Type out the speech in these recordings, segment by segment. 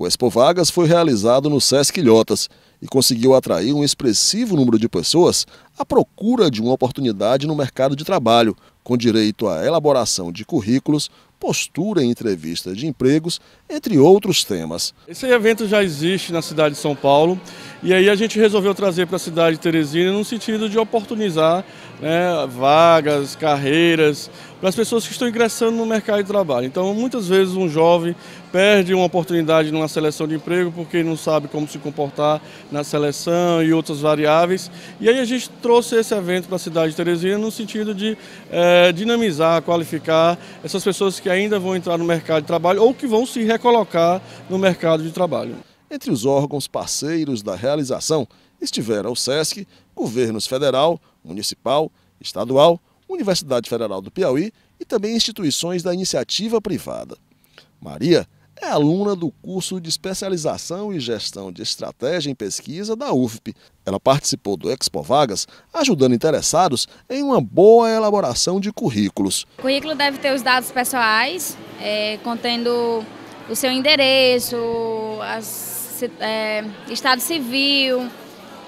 O Expo Vagas foi realizado no Sesc Ilhotas e conseguiu atrair um expressivo número de pessoas à procura de uma oportunidade no mercado de trabalho, com direito à elaboração de currículos, postura em entrevistas de empregos, entre outros temas. Esse evento já existe na cidade de São Paulo e aí a gente resolveu trazer para a cidade de Teresina no sentido de oportunizar né, vagas, carreiras para as pessoas que estão ingressando no mercado de trabalho. Então, muitas vezes um jovem perde uma oportunidade numa seleção de emprego porque não sabe como se comportar na seleção e outras variáveis. E aí a gente trouxe esse evento para a cidade de Teresina no sentido de é, dinamizar, qualificar essas pessoas que ainda vão entrar no mercado de trabalho ou que vão se recolocar no mercado de trabalho. Entre os órgãos parceiros da realização estiveram o SESC, governos federal, municipal, estadual, Universidade Federal do Piauí e também instituições da iniciativa privada. Maria é aluna do curso de especialização e gestão de estratégia em pesquisa da UFP. Ela participou do Expo Vagas, ajudando interessados em uma boa elaboração de currículos. O currículo deve ter os dados pessoais, é, contendo o seu endereço, as, é, estado civil,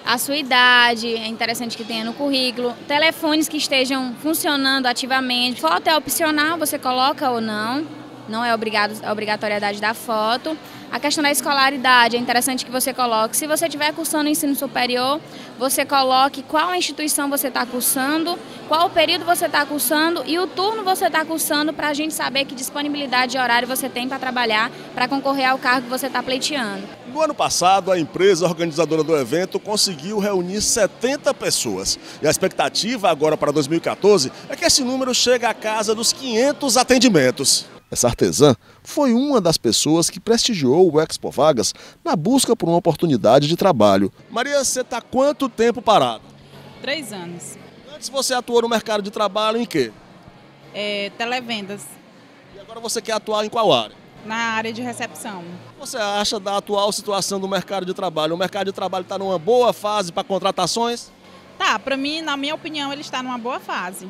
a sua idade, é interessante que tenha no currículo, telefones que estejam funcionando ativamente, foto é opcional, você coloca ou não, não é obrigado, a obrigatoriedade da foto. A questão da escolaridade, é interessante que você coloque. Se você estiver cursando ensino superior, você coloque qual instituição você está cursando, qual período você está cursando e o turno você está cursando para a gente saber que disponibilidade de horário você tem para trabalhar, para concorrer ao cargo que você está pleiteando. No ano passado, a empresa organizadora do evento conseguiu reunir 70 pessoas. E a expectativa agora para 2014 é que esse número chegue à casa dos 500 atendimentos. Essa artesã foi uma das pessoas que prestigiou o Expo Vagas na busca por uma oportunidade de trabalho. Maria, você está quanto tempo parada? Três anos. Antes você atuou no mercado de trabalho em quê? É, televendas. E agora você quer atuar em qual área? Na área de recepção. O que você acha da atual situação do mercado de trabalho? O mercado de trabalho está numa boa fase para contratações? Tá, para mim, na minha opinião, ele está numa boa fase.